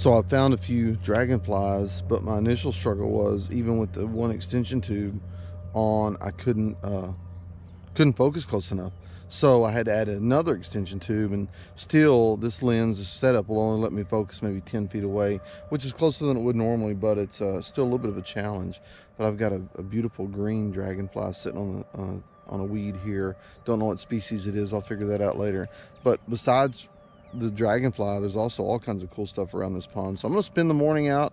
So I found a few dragonflies, but my initial struggle was even with the one extension tube on, I couldn't uh, couldn't focus close enough. So I had to add another extension tube and still this lens setup will only let me focus maybe 10 feet away, which is closer than it would normally, but it's uh, still a little bit of a challenge. But I've got a, a beautiful green dragonfly sitting on the, uh, on a weed here. Don't know what species it is. I'll figure that out later. But besides the dragonfly, there's also all kinds of cool stuff around this pond. So I'm gonna spend the morning out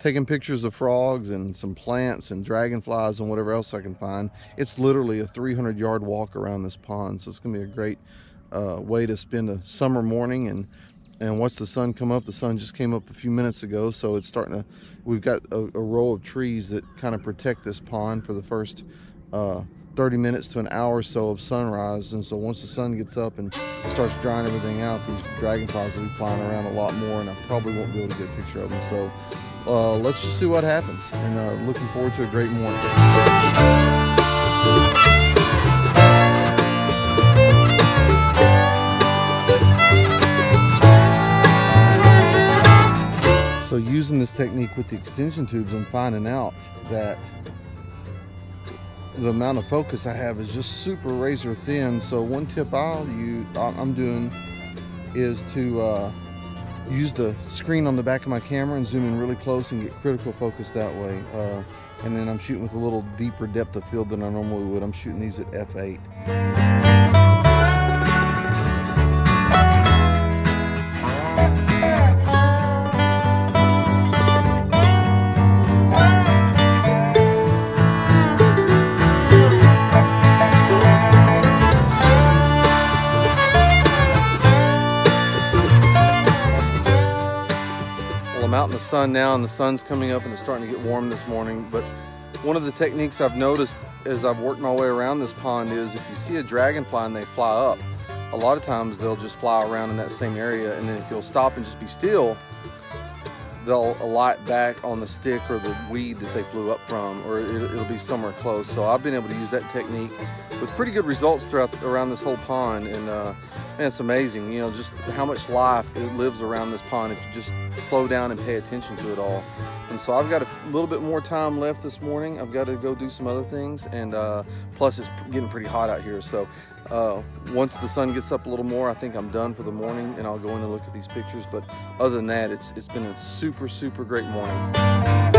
taking pictures of frogs and some plants and dragonflies and whatever else I can find. It's literally a 300 yard walk around this pond. So it's gonna be a great uh, way to spend a summer morning and and watch the sun come up. The sun just came up a few minutes ago, so it's starting to, we've got a, a row of trees that kind of protect this pond for the first uh, 30 minutes to an hour or so of sunrise. And so once the sun gets up and starts drying everything out, these dragonflies will be flying around a lot more and I probably won't be able to get a picture of them. So uh, let's just see what happens and uh, looking forward to a great morning. So using this technique with the extension tubes, I'm finding out that the amount of focus I have is just super razor thin. So one tip I'll use, I'm doing is to uh, use the screen on the back of my camera and zoom in really close and get critical focus that way. Uh, and then I'm shooting with a little deeper depth of field than I normally would. I'm shooting these at f8. I'm out in the sun now and the sun's coming up and it's starting to get warm this morning. But one of the techniques I've noticed as I've worked my way around this pond is if you see a dragonfly and they fly up, a lot of times they'll just fly around in that same area. And then if you'll stop and just be still, they'll alight back on the stick or the weed that they flew up from, or it, will be somewhere close. So I've been able to use that technique with pretty good results throughout around this whole pond. And uh, man, it's amazing, you know, just how much life it lives around this pond if you just slow down and pay attention to it all. And so I've got a little bit more time left this morning. I've got to go do some other things. And uh, plus it's getting pretty hot out here. So uh, once the sun gets up a little more, I think I'm done for the morning and I'll go in and look at these pictures. But other than that, it's, it's been a super, super great morning.